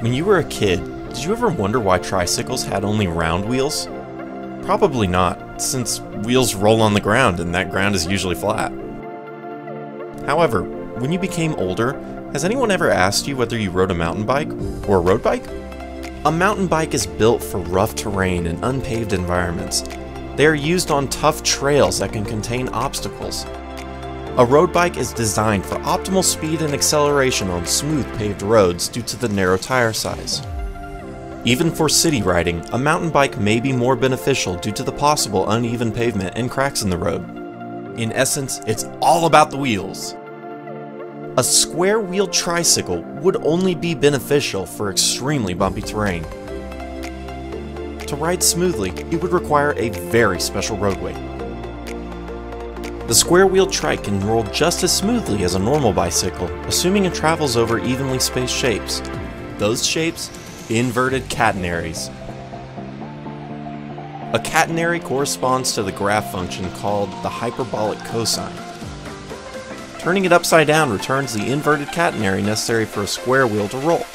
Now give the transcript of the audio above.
When you were a kid, did you ever wonder why tricycles had only round wheels? Probably not, since wheels roll on the ground and that ground is usually flat. However, when you became older, has anyone ever asked you whether you rode a mountain bike or a road bike? A mountain bike is built for rough terrain and unpaved environments. They are used on tough trails that can contain obstacles. A road bike is designed for optimal speed and acceleration on smooth paved roads due to the narrow tire size. Even for city riding, a mountain bike may be more beneficial due to the possible uneven pavement and cracks in the road. In essence, it's all about the wheels. A square-wheeled tricycle would only be beneficial for extremely bumpy terrain. To ride smoothly, it would require a very special roadway. The square wheel trike can roll just as smoothly as a normal bicycle, assuming it travels over evenly spaced shapes. Those shapes? Inverted catenaries. A catenary corresponds to the graph function called the hyperbolic cosine. Turning it upside down returns the inverted catenary necessary for a square wheel to roll.